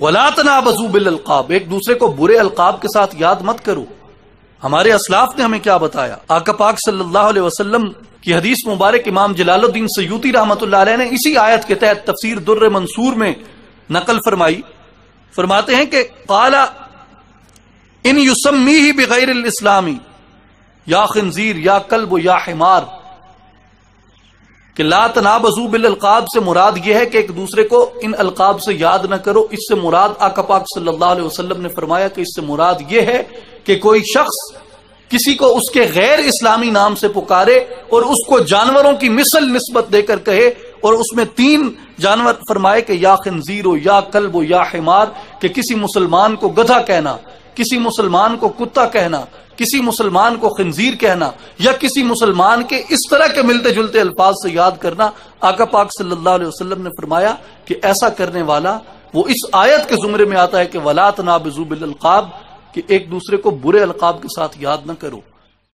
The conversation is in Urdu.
ولا بزو بل القاب ایک دوسرے کو برے القاب کے ساتھ یاد مت کرو۔ ہمارے اسلاف نے ہمیں کیا بتایا؟ آقا پاک صلی اللہ علیہ وسلم کی حدیث مبارک امام جلال الدین سیوتی رحمۃ اللہ علیہ نے اسی آیت کے تحت تفسیر در منصور میں نقل فرمائی۔ فرماتے ہیں کہ قالا ان یوسمی ہی بغیر الاسلامی، یا خنزیر، یا کلب، یا حمار کہ لا تنابزو بالالقاب سے مراد یہ ہے کہ ایک دوسرے کو ان القاب سے یاد نہ کرو۔ اس سے مراد آقا پاک صلی اللہ علیہ وسلم نے فرمایا کہ اس سے مراد یہ ہے کہ کوئی شخص کسی کو اس کے غیر اسلامی نام سے پکارے اور اس کو جانوروں کی مثل نسبت دے کر کہے اور اس میں تین جانور فرمائے کہ یا خنزیر ہو یا کلب ہو یا حمار، کہ کسی مسلمان کو گدھا کہنا۔ کسی مسلمان کو کتا کہنا، کسی مسلمان کو خنزیر کہنا، یا کسی مسلمان کے اس طرح کے ملتے جلتے الفاظ سے یاد کرنا، آقا پاک صلی اللہ علیہ وسلم نے فرمایا کہ ایسا کرنے والا، وہ اس آیت کے زمرے میں آتا ہے کہ ولات نابزوب القاب کہ ایک دوسرے کو برے القاب کے ساتھ یاد نہ کرو۔